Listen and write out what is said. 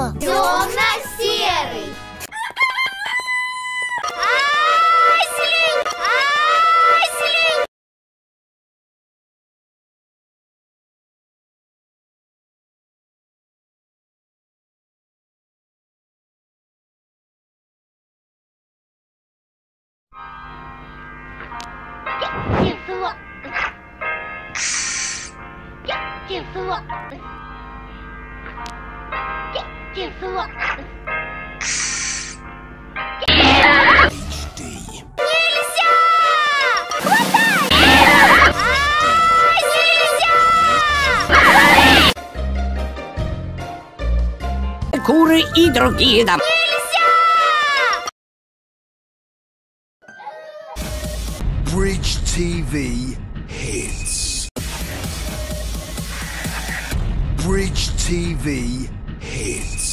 кто? Темно-серый. Аслик! Аслик! Я тяжело. Я тяжело. Нельзя! Хватай! Ай, нельзя! Куры и другие дома. Bridge TV hits. Bridge TV Hate.